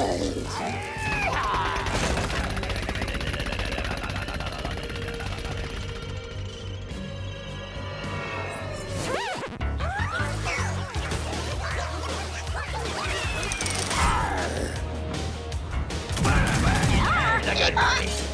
Oh, Good.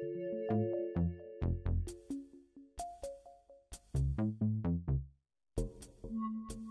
Thank you.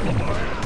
Come on.